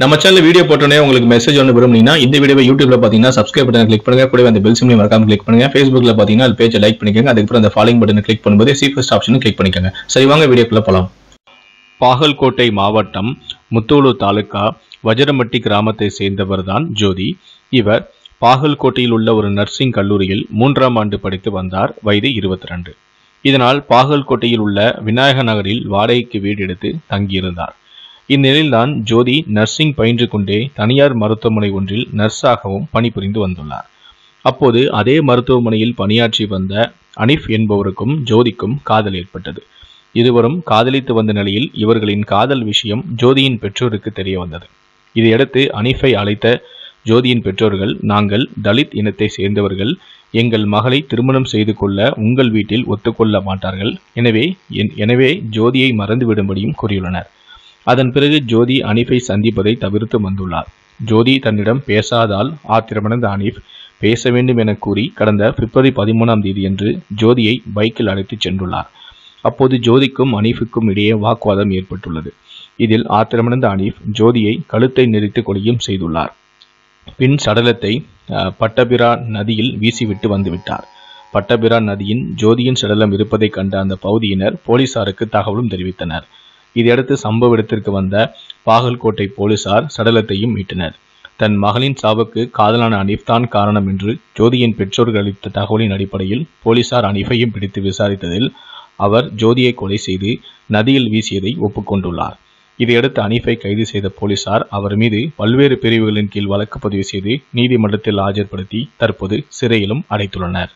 நம்ம channel video போட்டோன்னே உங்களுக்கு மெசேஜ் ஒன்று விரும்புனீங்கன்னா இந்த வீடியோ யூடியூப்ல பார்த்தீங்கன்னா சப்ஸ்கிரைப் பட்டன் கிளிக் பண்ணுங்க. கூட அந்த பெல் சிம்லையும் மறக்காம கிளிக் பண்ணுங்க. ஃபேஸ்புக்ல பார்த்தீங்கன்னா அது பேஜை லைக் பண்ணிக்கோங்க. அதுக்கப்புறம் அந்த ஃபாலோயிங் பட்டனை கிளிக் பண்ணும்போது சி ஃபர்ஸ்ட் ஆப்ஷனும் கிளிக் பண்ணிக்கோங்க. சரி வாங்க வீடியோக்குள்ள போலாம். பாகல்கோட்டை மாவட்டம் முத்தோலு தாலுகா வஜரமட்டி கிராமத்தை சேர்ந்தவர் தான் ஜோதி. இவர் பாகல்கோட்டையில் உள்ள ஒரு நர்சிங் கல்லூரியில் மூன்றாம் ஆண்டு படித்து வந்தார். வயது இருபத்தி ரெண்டு இதனால் பாகல்கோட்டையில் உள்ள விநாயக நகரில் வாடகைக்கு வீடு எடுத்து தங்கியிருந்தார். இந்நிலையில்தான் ஜோதி நர்சிங் பயின்று கொண்டே தனியார் மருத்துவமனை ஒன்றில் நர்ஸாகவும் பணிபுரிந்து வந்துள்ளார். அப்போது அதே மருத்துவமனையில் பணியாற்றி வந்த அனிஃப் என்பவருக்கும் ஜோதிக்கும் காதல் ஏற்பட்டது. இருவரும் காதலித்து வந்த நிலையில் இவர்களின் காதல் விஷயம் ஜோதியின் பெற்றோருக்கு தெரிய வந்தது. இதையடுத்து அனிஃபை அழைத்த ஜோதியின் பெற்றோர்கள் நாங்கள் தலித் இனத்தை சேர்ந்தவர்கள். எங்கள் மகளை திருமணம் செய்து கொள்ள உங்கள் வீட்டில் ஒத்துக்கொள்ள மாட்டார்கள். எனவே என்- எனவே ஜோதியை மறந்துவிடும்படியும் கூறியுள்ளனர். அதன் பிறகு ஜோதி அனிஃபை சந்திப்பதை தவிர்த்து வந்துள்ளார். ஜோதி தன்னிடம் பேசாதால் ஆத்திரமடைந்த அனீஃப் பேச வேண்டும் என கூறி கடந்த பிப்ரவரி பதிமூணாம் தேதியன்று ஜோதியை பைக்கில் அழைத்துச் சென்றுள்ளார். அப்போது ஜோதிக்கும் அனீஃபுக்கும் இடையே வாக்குவாதம் ஏற்பட்டுள்ளது. இதில் ஆத்திரமடைந்த அனீஃப் ஜோதியை கழுத்தை நெறித்து கொலையும் செய்துள்ளார். பின் சடலத்தை பட்டபிரா நதியில் வீசிவிட்டு வந்துவிட்டார். பட்டபிரா நதியின் ஜோதியின் சடலம் இருப்பதைக் கண்ட அந்த பகுதியினர் போலீசாருக்கு தகவலும் தெரிவித்தனர். இதையடுத்து சம்பவ இடத்திற்கு வந்த பாகல்கோட்டை போலீசார் சடலத்தையும் மீட்டனர். தன் மகளின் சாவுக்கு காதலான அனீஃப் தான் காரணம் என்று ஜோதியின் பெற்றோர்கள் அளித்த தகவலின் அடிப்படையில் போலீசார் அனீஃபையும் பிடித்து விசாரித்ததில் அவர் ஜோதியை கொலை செய்து நதியில் வீசியதை ஒப்புக்கொண்டுள்ளார். இதையடுத்து அனீஃபை கைது செய்த போலீசார் அவர் மீது பல்வேறு பிரிவுகளின் கீழ் வழக்கு பதிவு செய்து நீதிமன்றத்தில் ஆஜர்படுத்தி தற்போது சிறையிலும் அடைத்துள்ளனர்.